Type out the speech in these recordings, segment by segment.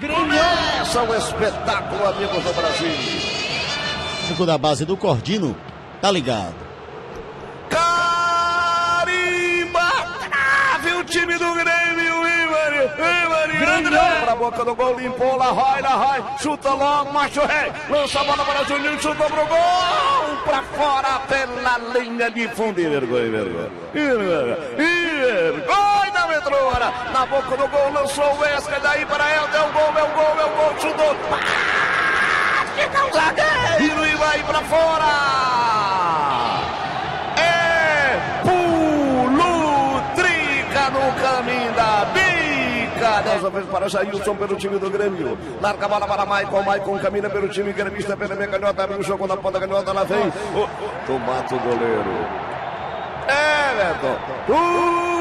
Atenção, espetáculo, amigos do Brasil. Cinco da base do Cordino, tá ligado. Carimba! Trave o time do Grêmio, Ivari! Ivari! Grêmio! Pra boca do gol, limpou, lá vai, lá vai. Chuta logo, macho rei. Lança a bola para Juninho, chutou pro gol! Pra fora, pela linha de fundo. E vergonha, vergonha. E vergonha. E vergonha metrôra. Na boca do gol, lançou o Wesley, daí para ele, é o gol, é o gol, é o gol, chutou. Fica o zagueiro e vai pra fora! É pulo trica no caminho da bica. Dessa vez para Jailson pelo time do Grêmio. Larga a bola para Maicon. Maicon caminha pelo time gremista pela minha canhota. Abre o jogo na ponta canhota. Lá vem. O, tu mata o goleiro. Everton. Uh,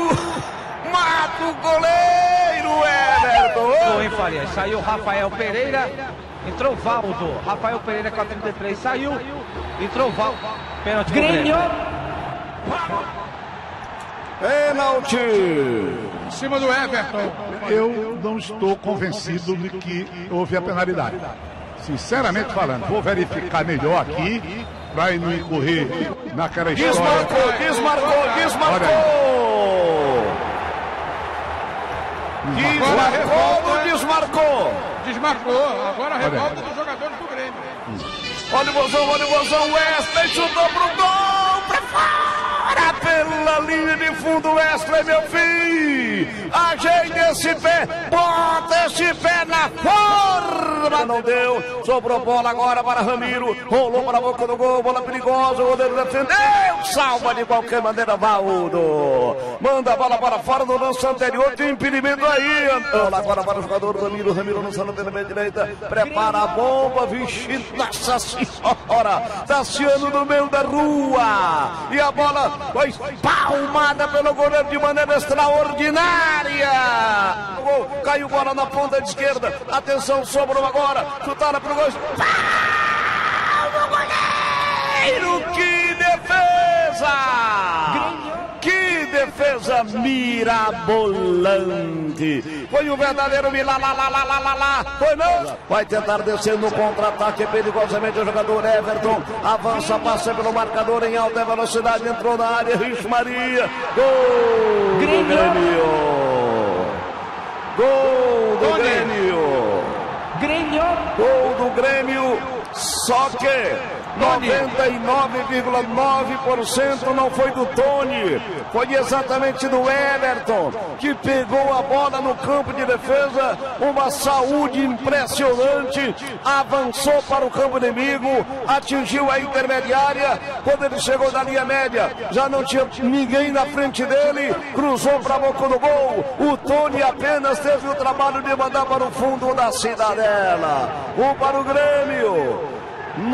mata o goleiro, Everton. Gol, hein, Farias? Saiu Rafael Pereira, entrou Valdo. Rafael Pereira com a 33 saiu, entrou Valdo. Pênalti Grêmio. Pênalti. Em cima do Everton. Eu não estou convencido de que houve a penalidade. Sinceramente falando, vou verificar melhor aqui para não incorrer naquela história. Desmarcou, desmarcou, desmarcou. Desmarcou ou desmarcou? Desmarcou. Agora a revolta dos jogadores do Grêmio. Olha o Bozão, olha o Bozão, Wesley chutou pro gol, pra fora, pela linha de fundo, Wesley, meu filho. Ajeita esse pé, bota esse pé na forma. Não deu, sobrou bola agora para Ramiro, rolou para a boca do gol, bola perigosa, o goleiro defendeu, salva de qualquer maneira, Valdo. Manda a bola para fora do lance anterior, tem impedimento aí. Bola agora para o jogador Ramiro, Ramiro lançando pela direita, prepara a bomba, vixe, nossa senhora, Tassiano no meio da rua, e a bola foi palmada pelo goleiro de maneira extraordinária. O gol, caiu bola na ponta de esquerda, atenção, sobrou agora, chutada pro gol. Palma, goleiro, que defesa! Defesa mirabolante! Foi um verdadeiro milá, lá, lá, lá, lá, lá, lá. Foi não? Vai tentar descer no contra-ataque perigosamente o jogador Everton. Avança, passa pelo marcador em alta velocidade, entrou na área, Rich Maria. Gol do Grêmio! Gol do Grêmio! Grêmio. Gol do Grêmio, só que 99,9% não foi do Tony, foi exatamente do Everton, que pegou a bola no campo de defesa, uma saúde impressionante, avançou para o campo inimigo, atingiu a intermediária, quando ele chegou na linha média, já não tinha ninguém na frente dele, cruzou para a boca do gol, o Tony apenas teve o trabalho de mandar para o fundo da cidadela, um para o Grêmio.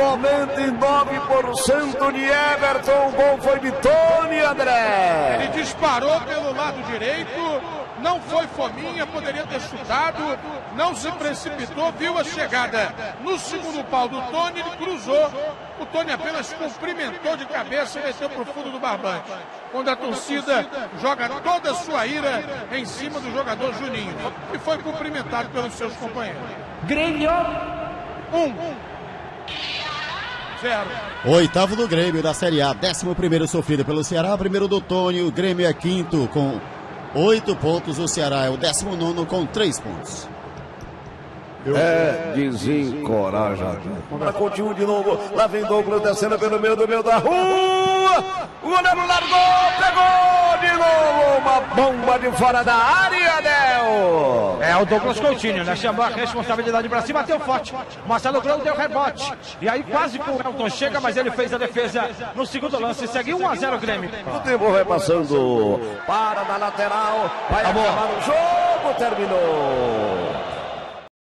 99% de Everton, o gol foi de Tony André. Ele disparou pelo lado direito, não foi fominha, poderia ter chutado, não se precipitou, viu a chegada no segundo pau do Tony, ele cruzou. O Tony apenas cumprimentou de cabeça e meteu para o fundo do barbante. Quando a torcida joga toda a sua ira em cima do jogador Juninho. E foi cumprimentado pelos seus companheiros. Grêmio. Um. Zero. Oitavo do Grêmio da Série A, décimo primeiro sofrido pelo Ceará, primeiro do Tony, o Grêmio é quinto com oito pontos, o Ceará é o décimo nono com três pontos. É desencorajador. Para continua de novo. Lá vem Douglas descendo pelo meio do meio da rua. O goleiro largou, pegou de novo. Uma bomba de fora da área, Del. É o Douglas Coutinho, né? Chamou a responsabilidade pra cima, bateu forte. Marcelo Grão deu rebote. E aí quase que o Elton chega, mas ele fez a defesa no segundo lance. Segue 1 a 0 Grêmio. O tempo vai passando. Para na lateral. Vai acabar o jogo. Terminou.